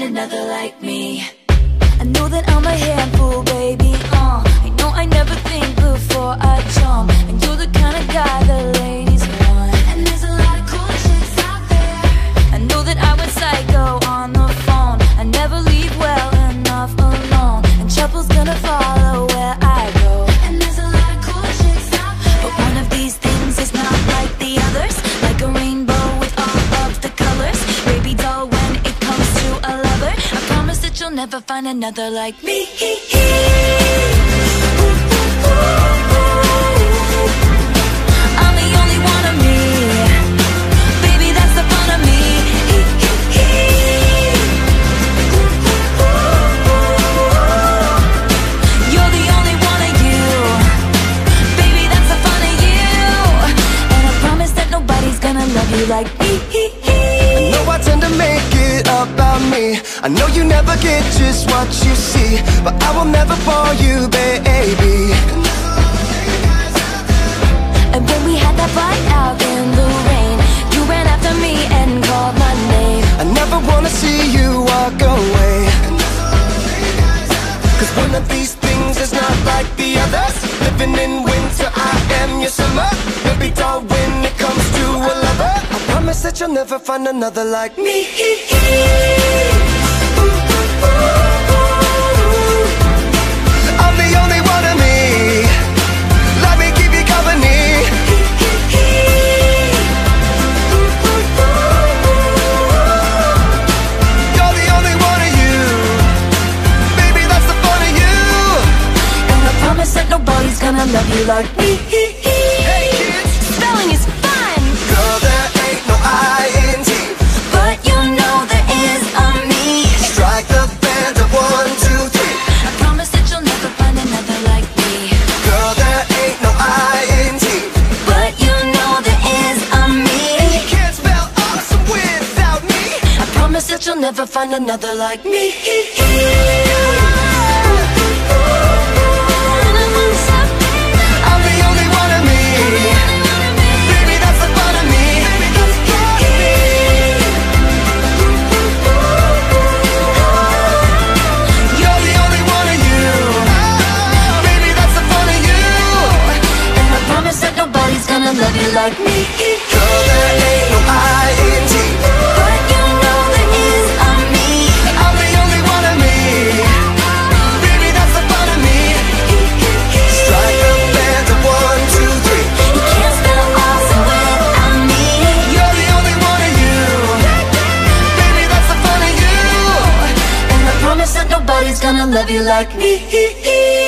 find another like me. I know that I'm a handful, baby, uh. I know I never think before I jump. And you're the kind of guy the ladies that nobody's gonna love you like me. I know I tend to make it about me. I know you never get just what you see But I will never bore you, baby. And when we had that fight out in the rain You ran after me and called my name. I never wanna see you walk away. Cause one of these things is not like the others. Living in winter, I am your summer. Baby doll, promise that you'll never find another like me. I'm the only one of me. Let me keep you company. You're the only one of you. Baby, that's the fun of you. And I promise that nobody's gonna love you like me you And I promise that nobody's gonna love you like me gonna love you like me.